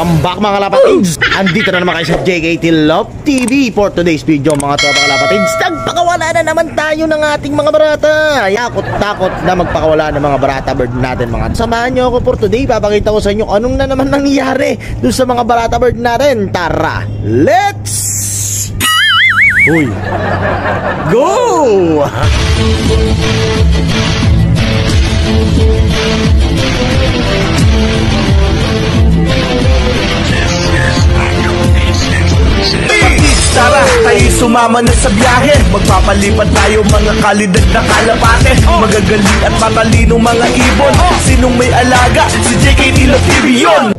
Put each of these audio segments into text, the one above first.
Welcome back mga kalapatids! Andito na naman kayo sa JKT Love TV for today's video mga tropa kalapatids. Nagpakawala na naman tayo ng ating mga barata. Yakot-takot na magpakawala ng mga barata bird natin mga. Samahan nyo ako for today. Papakita ko sa inyo anong na naman nangyari dun sa mga barata bird natin. Tara, let's Uy. Go! Sumama na sa biyahe Magpapalipad tayo mga kalidad na kalapate Magagaling at matalinong mga ibon Sinong may alaga? Si TV yun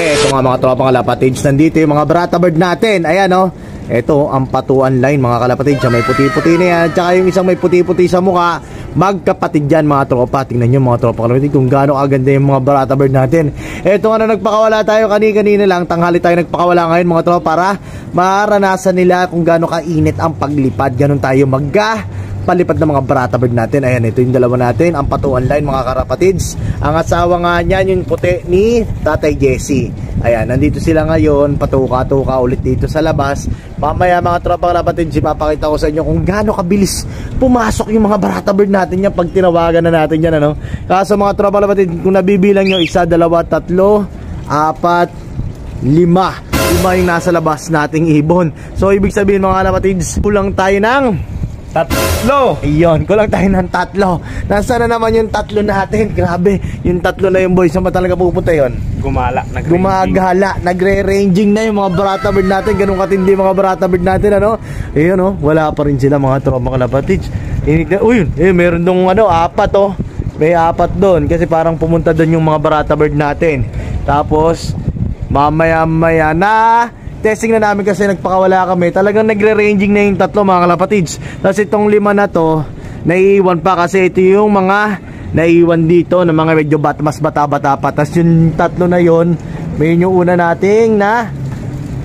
Eh, ito nga mga tropang kalapatids, nandito yung mga brata bird natin. Ayan oh. Ito, ang patuan line mga kalapatids. May puti-puti na yan. Tsaka yung isang may puti-puti sa mukha. Magkapatid yan mga tropa. Tingnan nyo mga tropa kalapatids kung gaano kaganda yung mga brata bird natin. Ito nga na nagpakawala tayo kani-kanina lang. Tanghali tayo nagpakawala ngayon mga tropa para maranasan nila kung gaano kainit ang paglipad. Ganon tayo magga palipad ng mga barata bird natin. Ayan, ito yung dalawa natin. Ang patuan line mga karapatids. Ang asawa nga niyan yung puti ni Tatay Jesse. Ayan, nandito sila ngayon. Patuka-tuka ulit dito sa labas. Mamaya mga tropa karapatids, ipapakita ko sa inyo kung gaano kabilis pumasok yung mga barata bird natin yan pag tinawagan na natin yan. Ano? Kaso mga tropa karapatids, kung nabibilang nyo, isa, dalawa, tatlo, apat, lima. Lima yung nasa labas nating ibon. So, ibig sabihin mga karapatids, kulang tayo ng Tatlo Ayun, kulang tayo ng tatlo. Nasaan na naman yung tatlo natin? Grabe, yung tatlo na yung boys. Saan ba talaga pupunta yon? Gumala, nag Gumagala, nagre-ranging na yung mga barata bird natin. Ganun katindi mga barata bird natin, ano? Ayun, oh, wala pa rin sila mga tropa mga kapatids. Uy, eh, meron dong ano, apat, oh. May apat doon kasi parang pumunta doon yung mga barata bird natin. Tapos, mamaya-maya na testing na namin kasi nagpakawala kami. Talagang nagre-ranging na yung tatlo mga kalapatids tapos itong lima na to naiiwan pa kasi ito yung mga naiiwan dito na mga medyo bat, mas bata-bata pa. Tapos yung tatlo na yon may yung una nating na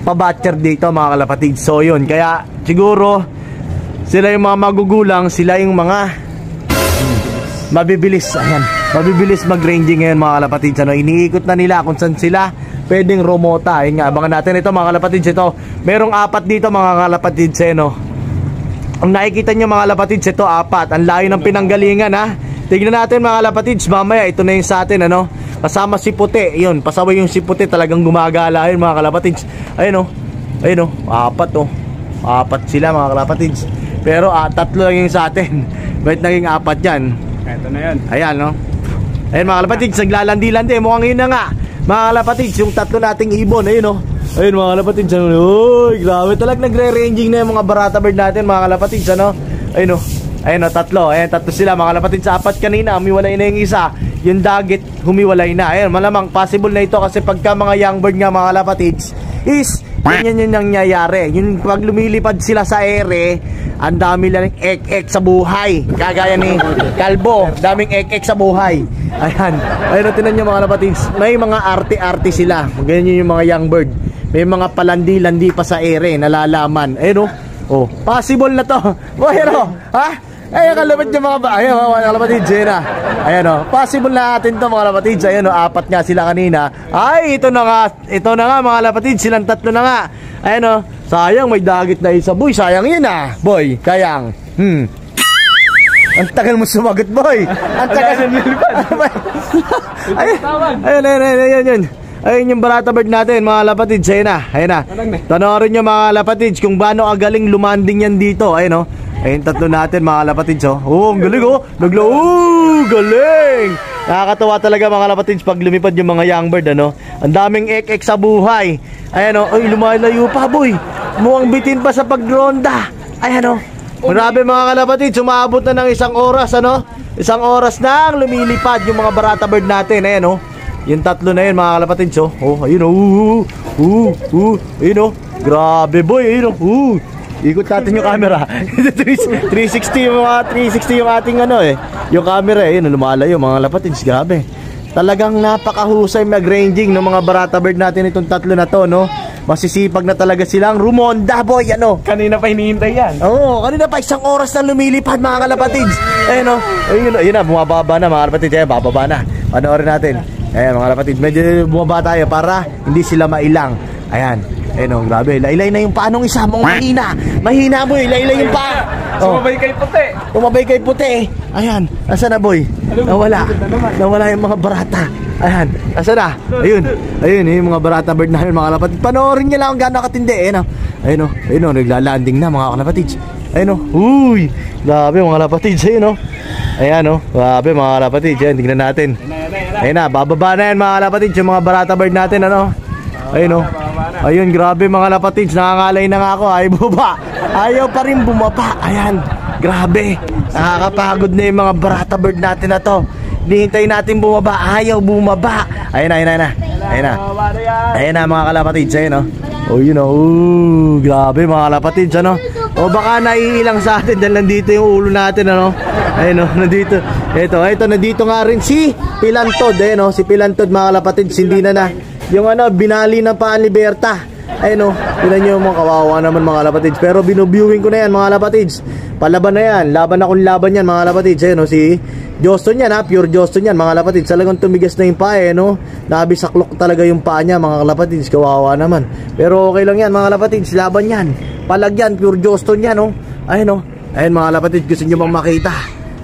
pabatcher dito mga kalapatids so yun. Kaya siguro sila yung mga magugulang sila yung mga mabibilis. Ayan. Mabibilis mag-ranging ngayon mga kalapatids ano, iniikot na nila kung saan sila pwedeng rumota. Yun nga, abangan natin ito mga kalapatids ito. Merong apat dito mga kalapatids eh, no? Ang nakikita nyo mga kalapatids ito, apat. Ang layo ng pinanggalingan ha. Tignan natin mga kalapatids, mamaya ito na yung sa atin ano. Kasama si Puti, yun, pasaway yung si Puti, talagang gumagala yun mga kalapatids. Ayun oh, ayun oh, apat oh. Apat sila mga kalapatids. Pero ah, tatlo lang yung sa atin. Bakit naging apat yan? Ito na yan Ayan no. Ayun mga kalapatids, naglalandi-landi. Mukhang yun na nga. Mga kalapatids, yung tatlo nating ibon, ayun oh. Ayun mga kalapatids, ano, uy, grabe talaga nagre-ranging na yung mga barata bird natin, mga kalapatids, ano. Ayun oh. Ayun oh, tatlo. Ayun, tatlo sila, mga kalapatids. Apat kanina, humiwalay na yung isa. Yung dagit, humiwalay na. Ayun, malamang possible na ito kasi pagka mga young bird nga, mga kalapatids, is Ganyan yun ang nangyayari. Yung pag lumilipad sila sa ere, ang dami lang ek-ek sa buhay. Kagaya ni Kalbo, daming ek-ek sa buhay. Ayan. Ayun, tinan nyo mga kapatids. May mga arte-arte sila. Ganyan yung mga young bird. May mga palandi-landi pa sa ere, nalalaman. Ayun o. Oh, possible na to. Boy, ano? Ha? Ay, kalapit yung mga ba? Ayan, mga kalapatid, Jenna. Ayan o. Possible na natin to mga kalapatid. Ayan o, apat nga sila kanina. Ay, ito na nga. Ito na nga mga kalapatid. Silang tatlo na nga. Ayan o. Sayang, may dagit na isa. Boy, sayang yun ah. Boy, kayang. Hmm. Ang tagal mo sumagot, boy. Ang tagal ayun, ayun, ayun, ayun, ayun, ayun. Ayun yung barata bird natin, mga lapatids. Ayun na, ayun na. Tanorin nyo mga lapatids kung paano agaling lumanding yan dito. Ayun o. Ayun tatlo natin mga lapatids oh. Oh, ang galing oh. Nagla oh, galing. Nakakatawa talaga mga lapatids pag lumipad yung mga young bird ano. Ang daming ek-ek sa buhay. Ayan oh, ay lumalayo pa boy. Mukhang bitin pa sa pagronda. Ayan oh. Grabe mga kalapatids, umabot na ng isang oras ano. Isang oras nang lumilipad yung mga barata bird natin. Ayan oh. Yung tatlo na yun mga kalapatids oh. Oh, ayun oh. Uh, uh, ayun oh. Grabe boy, ayun oh. Ikot natin yung camera. 360 yung mga 360 yung ating ano eh. Yung camera eh, lumalayo mga lapatids, grabe. Talagang napakahusay mag-ranging ng mga barata bird natin itong tatlo na to, no? Masisipag na talaga silang rumonda, boy, ano? Kanina pa hinihintay yan Oo, oh, kanina pa isang oras na lumilipad mga kalapatids. Ayun, no? Ayun, ayun na, bumababa na mga kalapatids. Ayun, bababa na. Panoorin natin. Ayan mga kapatid, medyo bumaba tayo para hindi sila mailang. Ayan. Ayan oh, grabe. Laylay na yung paanong isa mong mahina. Mahina boy, laylay yung paa. Oh. Sumabay kay puti. Tumabay kay puti. Ayan. Asa na boy? Nawala. Nawala yung mga barata. Ayan. Asa na? Ayun. Ayun, yung mga barata bird namin mga kalapatid. Panoorin niyo lang kung gaano katindi. Ayan o. Ayun o. Ayun o. Naglalanding na mga kalapatid. Ayun o. Uy. Grabe mga kalapatid. Ayun o. Ayan o. Grabe mga kalapatid. Ayan. Tingnan natin. Ayun na. Bababa na yan mga kalapatid. Yung mga barata bird natin. Ano? Ayun o. Ayun. Grabe mga kalapatid. Nangangalay na nga ako. Ay bumaba. Ayaw pa rin bumaba. Ayan. Grabe. Nakakapagod na yung mga barata bird natin na to. Hinihintay natin bumaba. Ayaw bumaba. Ayun na, ayun na, ayun na. Ayun na. Mga kalapatids. Ayun o. Oh, yun o. Oh, grabe mga kalapatids. Ano? O baka naiilang sa atin dahil nandito yung ulo natin. Ano? Ayun o. Nandito. Ito, ito. Nandito nga rin si Pilantod. Ayun o. Si Pilantod mga kalapatids. Hindi na na. Yung ano, binali na pa ang Liberta. Ayun o, tinan nyo mga kawawa naman mga lapatids Pero binuviewing ko na yan mga lapatids Palaban na yan, laban akong laban yan mga lapatids Ayun o, si Joston yan ha, pure Joston yan mga lapatids Talagang tumigas na yung paa eh no? Nabisaklok talaga yung paa niya mga lapatids Kawawa naman. Pero okay lang yan mga lapatids, laban yan. Palag yan, pure Joston yan no Ayun o, ayun mga lapatids, gusto nyo bang makita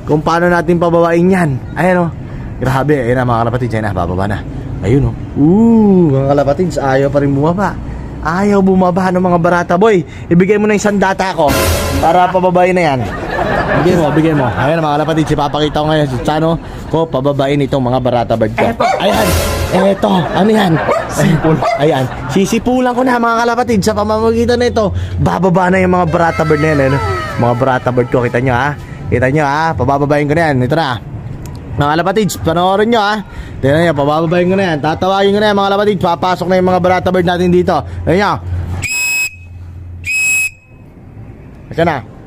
Kung paano natin pababain yan? Ayun o, grabe, ayun na mga lapatids Ayun na, bababa na Ayun o, uh, mga kalapatids, ayaw pa rin bumaba. Ayaw bumaba ng mga barata boy. Ibigay mo na yung sandata ko Para pababain na yan. Bigay mo, bigay mo. Ayan mga kalapatid, ipapakita ko ngayon sa ano ko pababain itong mga barata bird ko. Ayan, eto, ano yan? Sipul. Ayan, sisipulan ko na mga kalapatid Sa pamamagitan na ito Bababa na yung mga barata bird na yan ano? Mga barata bird ko, kita nyo ha? Kita nyo ha, pabababain ko na yan. Ito na mga kalapatids, panoorin nyo ha Tignan nyo, pabababayin ko na yan. Tatawagin ko na yan mga kalapatids Papasok na yung mga barata bird natin dito. Tignan nyo. Ito na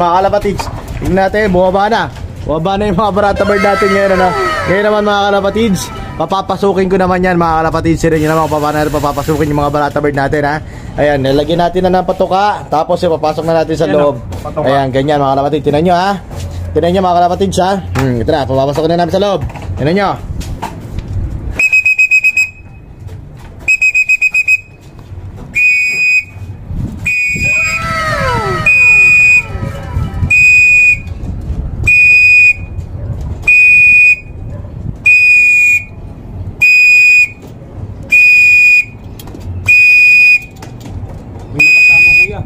mga kalapatids. Tingnan natin, bumaba na. Bumaba na yung mga barata bird natin ngayon ano? Ngayon naman mga kalapatids Papapasukin ko naman yan mga kalapatids. Sino nyo naman kung paano papapasukin yung mga barata bird natin ha? Ayan, nilagyan natin na ng patuka Tapos ipapasok na natin sa Ayan, loob. Patuka. Ayan, ganyan mga kalapatids. Tinan nyo ha? Tinan nyo mga kalapatids ha? Hmm, Ito na, papapasok na namin sa loob. Tinan nyo May nakasama kuya.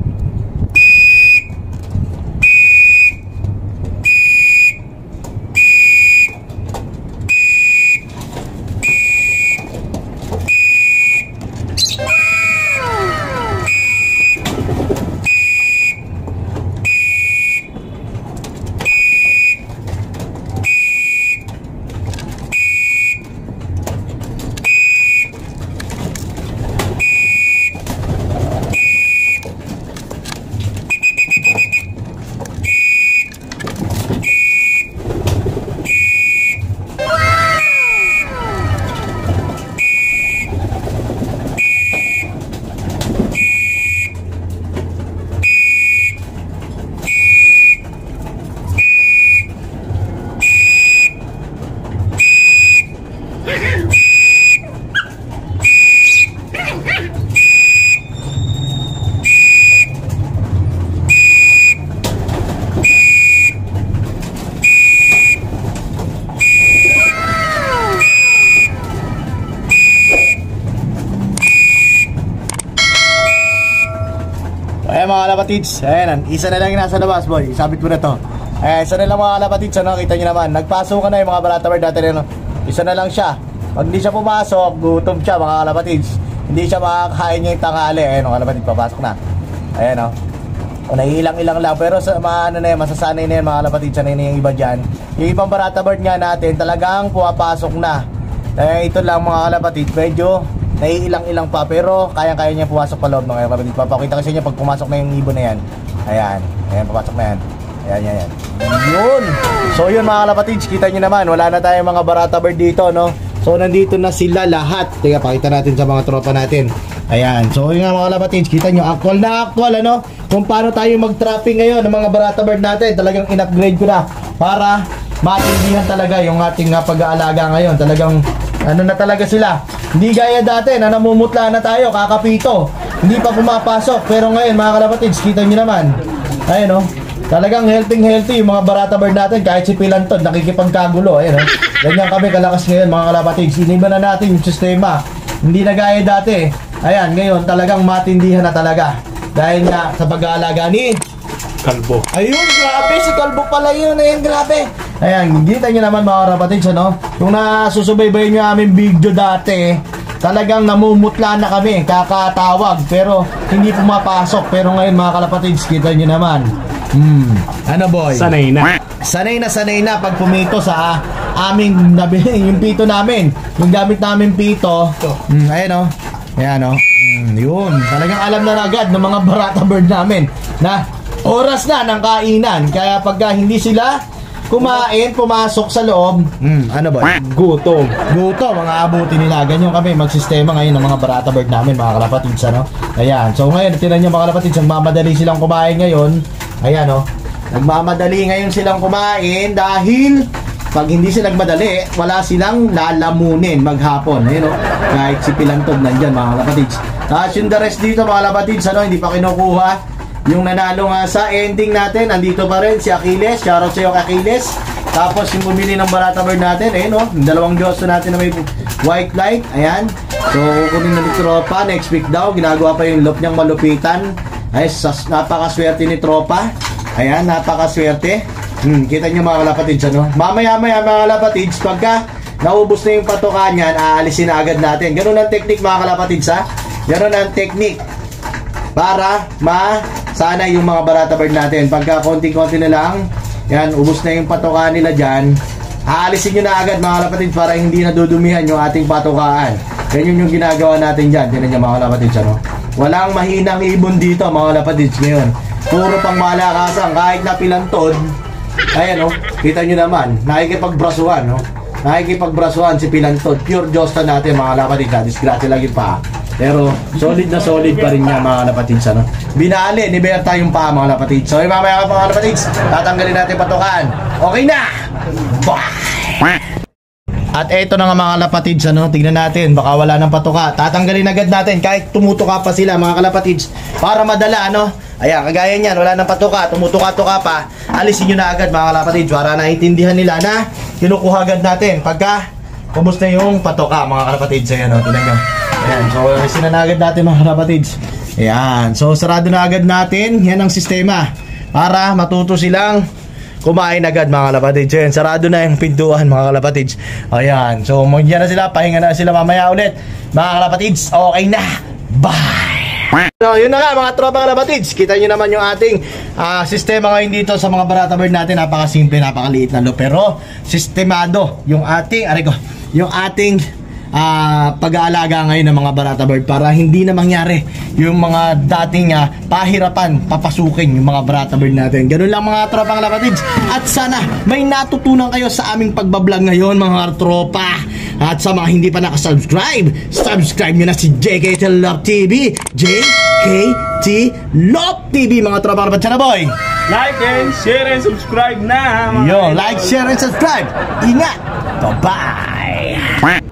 Ayan mga kalapatids, ayan, isa na lang yung nasa labas boy, isabit mo na to. Ayan, isa na lang mga kalapatids, ano, kita nyo naman. Nagpasok ka na yung mga barata bird natin, ano Isa na lang siya. Pag hindi siya pumasok, gutom siya mga kalapatids Hindi siya makakain niya yung tanghali. Ayan mga kalapatids, papasok na. Ayan o O naiilang-ilang lang. Pero sa mga ano na yan, masasanay na yan mga kalapatid. Sanay na yung iba dyan. Yung ibang barata bird nga natin, talagang pumapasok na. Eh, ito lang mga kalapatid, medyo naiilang-ilang pa. Pero kaya-kaya niya pumasok pa loob mga kalapatid. Papakita ko sa inyo pag pumasok na yung ibon na yan. Ayan. Ayan, papasok na yan. Ayan, yan, yan. Yun! So yun mga kalapatids, kita nyo naman, wala na tayong mga barata bird dito, no? So nandito na sila lahat. Teka, pakita natin sa mga tropa natin. Ayan. So yun nga mga kalapatids, kita nyo, actual na actual, ano? Kung paano tayo mag-trapping ngayon ng mga barata bird natin. Talagang in-upgrade ko na para matindihan talaga yung ating uh, pag-aalaga ngayon. Talagang ano na talaga sila. Hindi gaya dati na namumutla na tayo, kakapito. Hindi pa pumapasok. Pero ngayon mga kalapatids, kita nyo naman. Ayun, no? Talagang healthy healthy yung mga barata bird natin kahit si Pilantod nakikipagkagulo ayun oh. Ganyan kami kalakas ngayon mga kalapatigs. Iniba na natin yung sistema. Hindi na gaya dati. Ayan, ngayon talagang matindihan na talaga. Dahil nga sa pag-aalaga ni Kalbo. Ayun, grabe si Kalbo pala yun. Ayun, grabe. Ayan, kita nyo naman mga kalapatigs ano. Kung nasusubaybay nyo aming video dati, talagang namumutla na kami, kakatawag, pero hindi pumapasok. Pero ngayon mga kalapatigs, kita nyo naman. Hmm. Ano boy? Sanay na. Sanay na sanay na pag pumito sa aming nabi, yung pito namin. Yung gamit namin pito. Mm, ayan o. Ayan o. Mm, yun. Talagang alam na agad ng mga barata bird namin na oras na ng kainan. Kaya pagka hindi sila kumain, pumasok sa loob. Mm, ano ba? Gutom. Guto, mga abuti nila. Ganyan kami magsistema ngayon ng mga barata bird namin, mga kalapatids, ano? Ayan. So ngayon, tinan nyo mga kalapatids, magmamadali silang kumain ngayon. Ayan, oh. Nagmamadali ngayon silang kumain dahil pag hindi sila nagmadali, wala silang lalamunin maghapon. Ayun, oh. Kahit si Pilantod nandyan, mga kalapatids. Tapos yung the rest dito, mga kalapatids, ano, hindi pa kinukuha. Yung nanalo nga sa ending natin, andito pa rin si Achilles. Shoutout sa iyo, Achilles. Tapos yung bumili ng barata bird natin, ayun oh, yung dalawang Diyoso natin na may white light, ayan. So, kukunin na ni Tropa, next week daw, ginagawa pa yung loop niyang malupitan. Ay, sas, napakaswerte ni Tropa. Ayan, napakaswerte. Hmm, kita niyo mga kalapatids, ano? Mamaya-maya mga kalapatids, pagka naubos na yung patoka niyan, aalisin na agad natin. Ganun ang technique mga kalapatids, ha? Ganun ang technique para ma sana yung mga barata bird natin. Pagka konti-konti na lang, yan, ubos na yung patoka nila dyan, aalisin nyo na agad mga kalapatid para hindi nadudumihan yung ating patokaan. Ganyan yung ginagawa natin dyan. Tinan nyo mga kalapatid, ano? Walang mahinang ibon dito mga kalapatid ngayon. Puro pang malakasan, kahit na pilantod, ayan o, kita nyo naman, nakikipagbrasuhan, no? Nakikipagbrasuhan si Pilantod. Pure Josta natin mga kalapatid, ha? Disgrate lagi pa. Pero solid na solid pa rin niya mga kalapatids ano. Binali ni Berta yung pa mga kalapatids. So mamaya ka mga kalapatids, tatanggalin natin patukaan. Okay na. Bye. At eto na nga mga kalapatids ano, tignan natin baka wala ng patuka. Tatanggalin agad natin kahit tumutuka pa sila mga kalapatids para madala ano. Ayan, kagaya niyan, wala ng patuka, tumutuka-tuka pa. Alisin niyo na agad mga kalapatids para naintindihan nila na kinukuha agad natin pagka Kumusta yung patoka mga kalapatids? Ayan o, tinan nyo. Ayan, so alisin na agad natin mga kalapatids. Ayan, so sarado na agad natin. Yan ang sistema. Para matuto silang kumain agad mga kalapatids. Ayan, sarado na yung pintuan mga kalapatids. Ayan, so magyan na sila. Pahinga na sila mamaya ulit. Mga kalapatids, okay na. Bye! So, yun na nga mga tropa kalapatids. Kita nyo naman yung ating ah, sistema ngayon dito sa mga barata bird natin. Napakasimple, napakaliit na lo. Pero, sistemado yung ating, aray ko, yung ating ah, pag-aalaga ngayon ng mga barata bird para hindi na mangyari yung mga dating ah, pahirapan papasukin yung mga barata bird natin. Ganun lang mga tropa kalapatids. At sana may natutunan kayo sa aming pagbablog ngayon mga tropa. At sa mga hindi pa nakasubscribe, subscribe nyo na si JKT Love TV. JKT Love TV mga tropa kalapatids. Sana boy! Like and share and subscribe na. Yo, like, share, and subscribe. Ingat! Bye-bye!